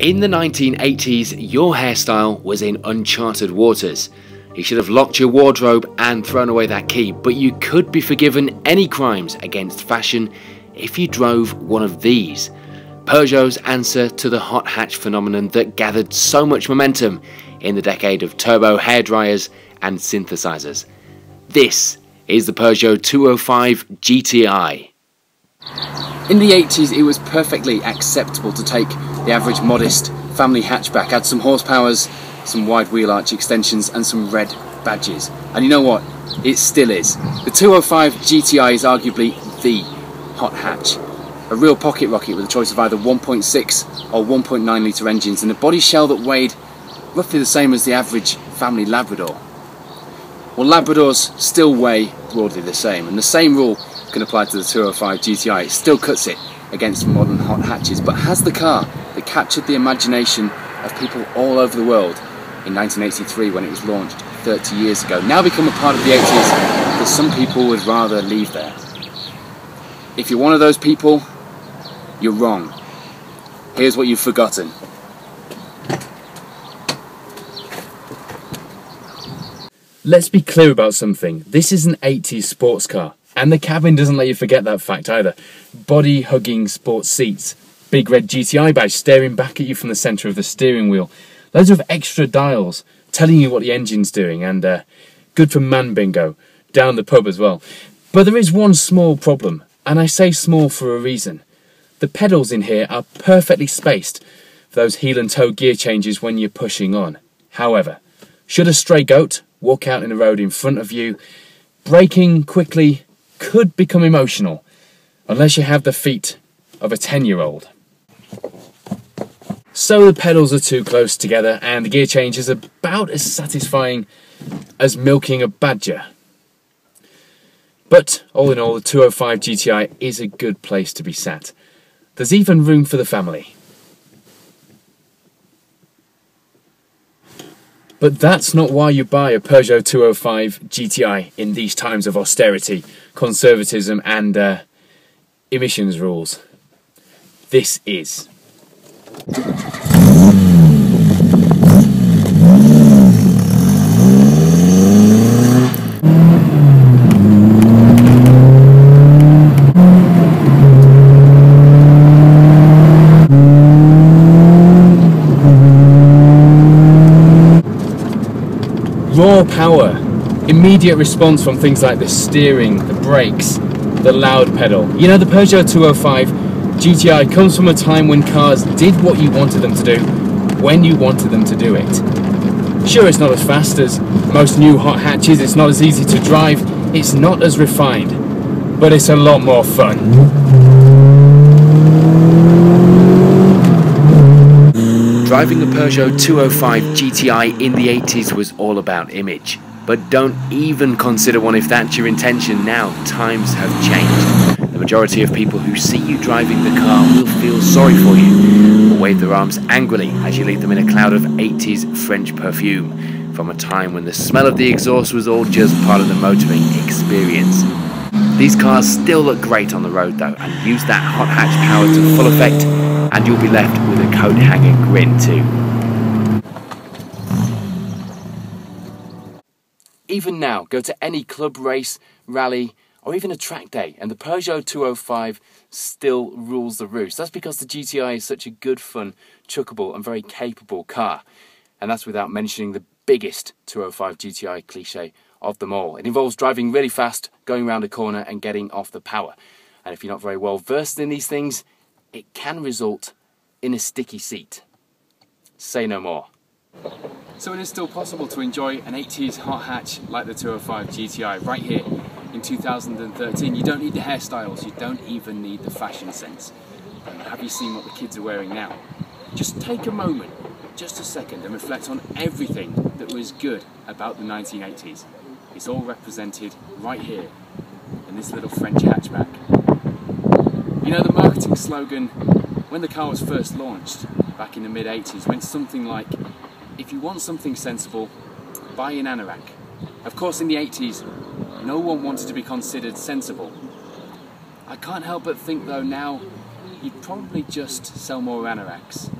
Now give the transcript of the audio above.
In the 1980s, your hairstyle was in uncharted waters. You should have locked your wardrobe and thrown away that key, but you could be forgiven any crimes against fashion if you drove one of these. Peugeot's answer to the hot hatch phenomenon that gathered so much momentum in the decade of turbo hairdryers and synthesizers. This is the Peugeot 205 GTI. In the 80s, it was perfectly acceptable to take the average modest family hatchback, add some horsepowers, some wide wheel arch extensions, and some red badges. And you know what? It still is. The 205 GTI is arguably the hot hatch. A real pocket rocket with a choice of either 1.6 or 1.9 litre engines and a body shell that weighed roughly the same as the average family Labrador. Well, Labradors still weigh broadly the same, and the same rule can apply to the 205 GTI. It still cuts it against modern hot hatches, but has the car that captured the imagination of people all over the world in 1983 when it was launched 30 years ago now become a part of the 80s that some people would rather leave there. If you're one of those people, you're wrong. Here's what you've forgotten. Let's be clear about something. This is an 80s sports car, and the cabin doesn't let you forget that fact either. Body hugging sports seats, big red GTI badge staring back at you from the centre of the steering wheel, loads of extra dials telling you what the engine's doing, and uh, good for man bingo down the pub as well. But there is one small problem, and I say small for a reason. The pedals in here are perfectly spaced for those heel and toe gear changes when you're pushing on. However, should a stray goat walk out in the road in front of you, braking quickly could become emotional unless you have the feet of a 10 year old. So the pedals are too close together and the gear change is about as satisfying as milking a badger. But all in all, the 205 GTI is a good place to be sat. There's even room for the family. But that's not why you buy a Peugeot 205 GTI in these times of austerity, conservatism, and uh, emissions rules. This is. Raw power, immediate response from things like the steering, the brakes, the loud pedal. You know, the Peugeot 205 GTI comes from a time when cars did what you wanted them to do, when you wanted them to do it. Sure, it's not as fast as most new hot hatches, it's not as easy to drive, it's not as refined, but it's a lot more fun. Driving a Peugeot 205 GTI in the 80s was all about image. But don't even consider one if that's your intention now. Times have changed. Majority of people who see you driving the car will feel sorry for you or wave their arms angrily as you leave them in a cloud of 80s French perfume from a time when the smell of the exhaust was all just part of the motoring experience. These cars still look great on the road though and use that hot hatch power to full effect and you'll be left with a coat hanger grin too. Even now, go to any club race, rally, or even a track day, and the Peugeot 205 still rules the roost. That's because the GTI is such a good, fun, chuckable, and very capable car. And that's without mentioning the biggest 205 GTI cliche of them all. It involves driving really fast, going around a corner, and getting off the power. And if you're not very well versed in these things, it can result in a sticky seat. Say no more. So it is still possible to enjoy an 80s hot hatch like the 205 GTI right here in 2013. You don't need the hairstyles, you don't even need the fashion sense. Have you seen what the kids are wearing now? Just take a moment, just a second, and reflect on everything that was good about the 1980s. It's all represented right here in this little French hatchback. You know, the marketing slogan when the car was first launched back in the mid 80s went something like if you want something sensible, buy an anorak. Of course, in the 80s, no one wanted to be considered sensible. I can't help but think though now you'd probably just sell more anoraks.